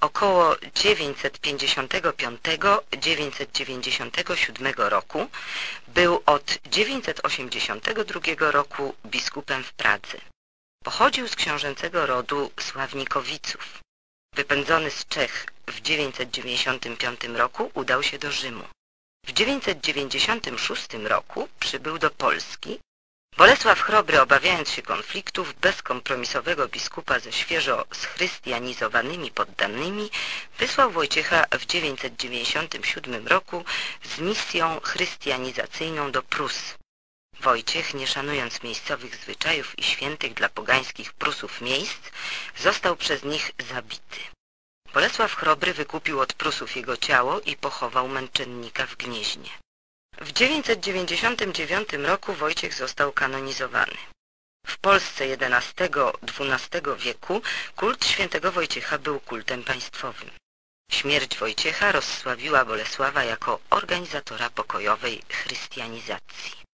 około 955-997 roku. Był od 982 roku biskupem w Pradze. Pochodził z książęcego rodu Sławnikowiców. Wypędzony z Czech w 995 roku udał się do Rzymu. W 996 roku przybył do Polski. Bolesław Chrobry, obawiając się konfliktów, bezkompromisowego biskupa ze świeżo schrystianizowanymi poddanymi, wysłał Wojciecha w 997 roku z misją chrystianizacyjną do Prus. Wojciech, nie szanując miejscowych zwyczajów i świętych dla pogańskich Prusów miejsc, został przez nich zabity. Bolesław Chrobry wykupił od Prusów jego ciało i pochował męczennika w Gnieźnie. W 999 roku Wojciech został kanonizowany. W Polsce XI-XII wieku kult świętego Wojciecha był kultem państwowym. Śmierć Wojciecha rozsławiła Bolesława jako organizatora pokojowej chrystianizacji.